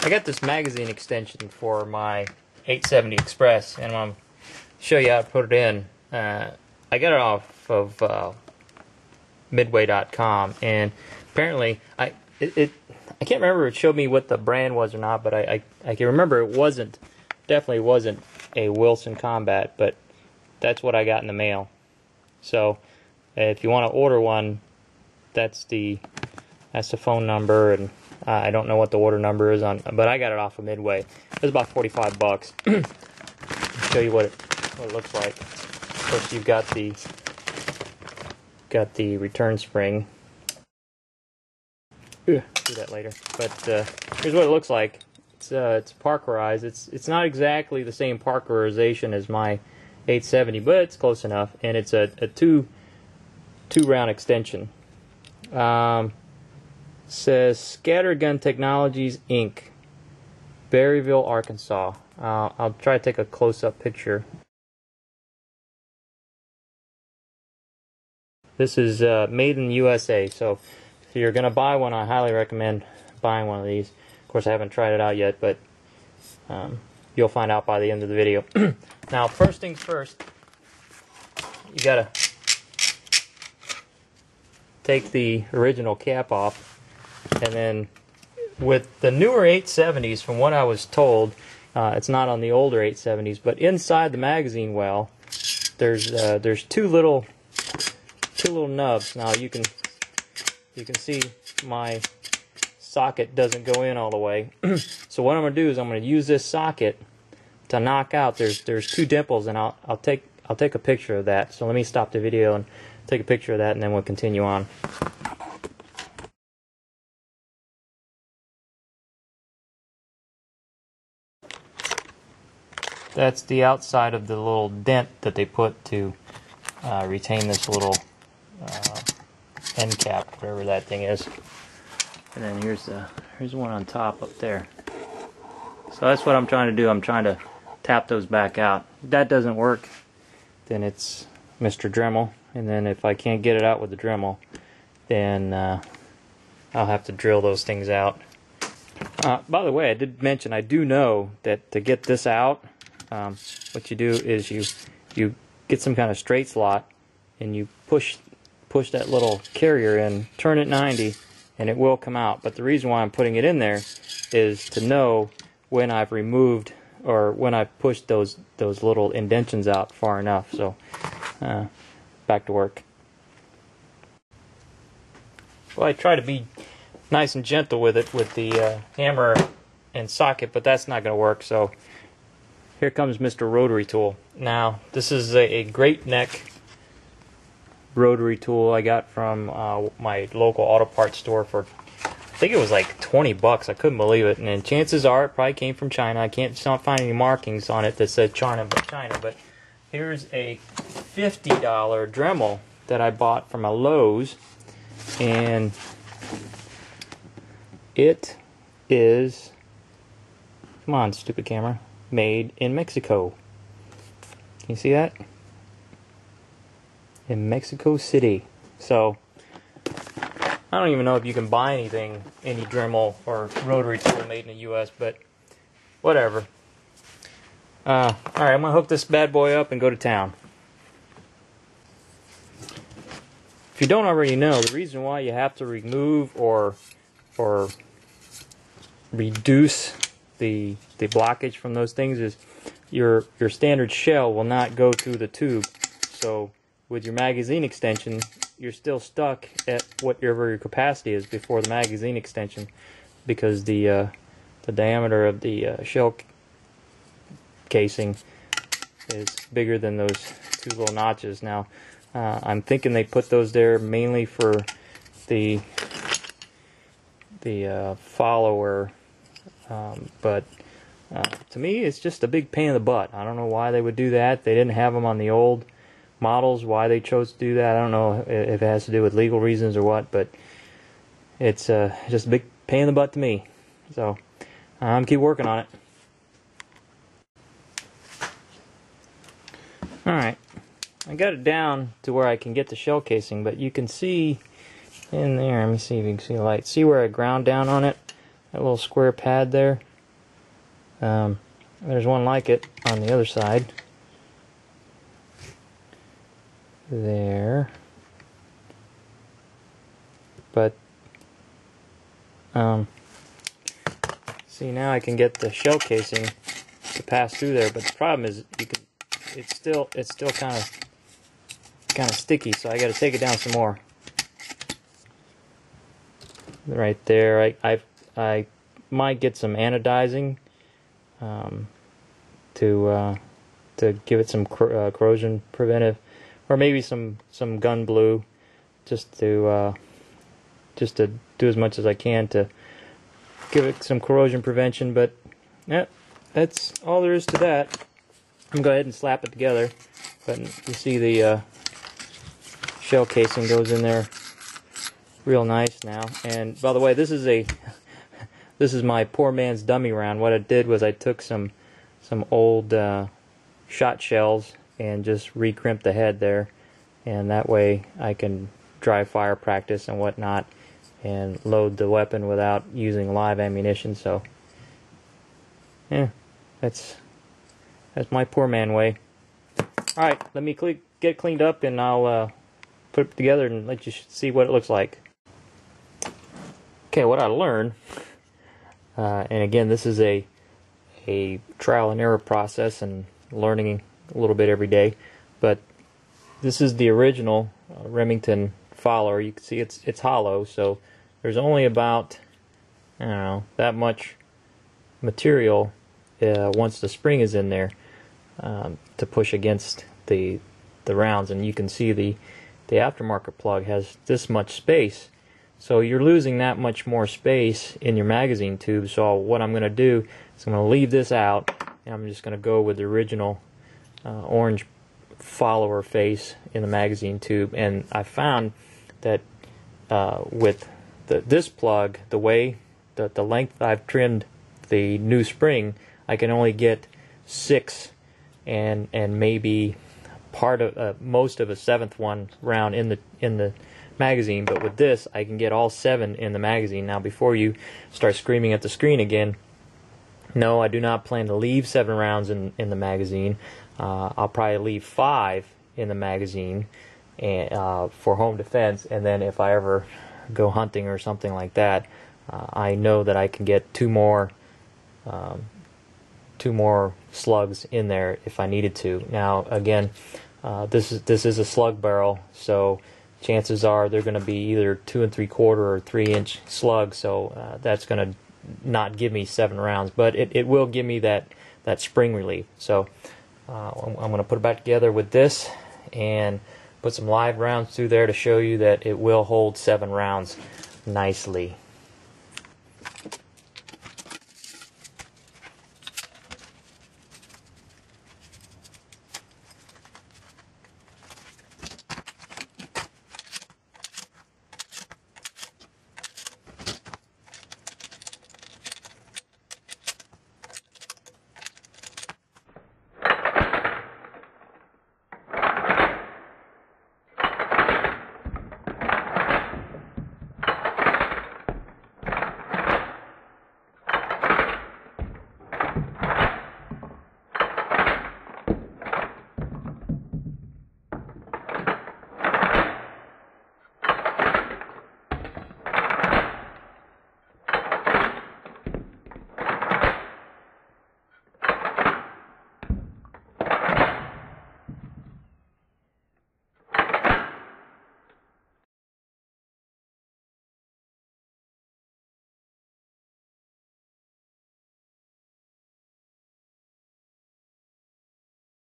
I got this magazine extension for my 870 Express, and I'm show you how to put it in. Uh, I got it off of uh, Midway.com, and apparently I it, it, I can't remember if it showed me what the brand was or not, but I, I I can remember it wasn't definitely wasn't a Wilson Combat, but that's what I got in the mail. So if you want to order one, that's the that's the phone number, and uh, I don't know what the order number is on, but I got it off of Midway. It was about 45 bucks. show you what it what it looks like. Of course, you've got the got the return spring. Ugh, do that later. But uh, here's what it looks like. It's uh, it's parkerized. It's it's not exactly the same parkerization as my 870, but it's close enough. And it's a, a two two round extension. Um, says Scattergun Technologies Inc. Berryville, Arkansas. Uh, I'll try to take a close up picture. This is uh, made in USA, so if you're going to buy one, I highly recommend buying one of these. Of course, I haven't tried it out yet, but um, you'll find out by the end of the video. now, first things first, you got to take the original cap off, and then with the newer 870s, from what I was told, uh, it's not on the older 870s, but inside the magazine well, there's uh, there's two little two little nubs. Now you can you can see my socket doesn't go in all the way. so what I'm gonna do is I'm gonna use this socket to knock out. There's there's two dimples, and I'll I'll take I'll take a picture of that. So let me stop the video and take a picture of that, and then we'll continue on. That's the outside of the little dent that they put to uh, retain this little uh, end cap, whatever that thing is. And then here's the here's one on top up there. So that's what I'm trying to do. I'm trying to tap those back out. If that doesn't work, then it's Mr. Dremel. And then if I can't get it out with the Dremel, then uh, I'll have to drill those things out. Uh, by the way, I did mention I do know that to get this out, um, what you do is you you get some kind of straight slot and you push push that little carrier in, turn it 90, and it will come out. But the reason why I'm putting it in there is to know when I've removed or when I've pushed those those little indentions out far enough. So uh, back to work. Well, I try to be nice and gentle with it with the uh, hammer and socket, but that's not going to work. So here comes Mr. Rotary Tool. Now, this is a, a great neck rotary tool I got from uh, my local auto parts store for I think it was like 20 bucks. I couldn't believe it. And chances are it probably came from China. I can't find any markings on it that said China, but China. But here's a $50 Dremel that I bought from a Lowe's, and it is come on, stupid camera, made in Mexico. Can you see that? In Mexico City. So I don't even know if you can buy anything, any Dremel or rotary tool made in the U.S., but whatever. Uh, all right, I'm gonna hook this bad boy up and go to town. If you don't already know, the reason why you have to remove or or reduce the the blockage from those things is your your standard shell will not go through the tube. So with your magazine extension, you're still stuck at whatever your capacity is before the magazine extension because the uh, the diameter of the uh, shell casing is bigger than those two little notches. Now, uh, I'm thinking they put those there mainly for the the uh, follower, um, but uh, to me, it's just a big pain in the butt. I don't know why they would do that. They didn't have them on the old models. Why they chose to do that, I don't know if it has to do with legal reasons or what, but it's uh, just a big pain in the butt to me. So I'm keep working on it. All right, I got it down to where I can get the shell casing, but you can see in there. Let me see if you can see the light. See where I ground down on it? That little square pad there. Um, there's one like it on the other side. There. But, um, see now I can get the shell casing to pass through there, but the problem is you can, it's still, it's still kind of, kind of sticky, so I got to take it down some more. Right there, I, I, I might get some anodizing um, to uh, to give it some cor- uh, corrosion preventive, or maybe some some gun blue, just to uh, just to do as much as I can to give it some corrosion prevention. But yeah, that's all there is to that. I'm gonna go ahead and slap it together, but you see the uh, shell casing goes in there real nice now. And by the way, this is a this is my poor man's dummy round. What I did was I took some some old uh, shot shells and just recrimped the head there, and that way I can dry fire practice and whatnot, and load the weapon without using live ammunition. So, yeah, that's that's my poor man way. All right, let me get cleaned up, and I'll uh, put it together and let you see what it looks like. Okay, what I learned uh, and again, this is a a trial and error process and learning a little bit every day. But this is the original uh, Remington follower. You can see it's it's hollow, so there's only about I don't know that much material uh, once the spring is in there um, to push against the the rounds, and you can see the the aftermarket plug has this much space so you're losing that much more space in your magazine tube. So what I'm going to do is I'm going to leave this out and I'm just going to go with the original uh, orange follower face in the magazine tube. And I found that uh, with the, this plug, the way the, the length I've trimmed the new spring, I can only get six and and maybe part of uh, most of a seventh one round in the in the magazine, but with this, I can get all seven in the magazine. Now, before you start screaming at the screen again, no, I do not plan to leave seven rounds in, in the magazine. Uh, I'll probably leave five in the magazine and, uh, for home defense, and then if I ever go hunting or something like that, uh, I know that I can get two more. Um, two more slugs in there if I needed to. Now, again, uh, this is this is a slug barrel, so chances are they're going to be either two and three quarter or three inch slugs. So uh, that's going to not give me seven rounds, but it, it will give me that that spring relief. So uh, I'm, I'm going to put it back together with this and put some live rounds through there to show you that it will hold seven rounds nicely.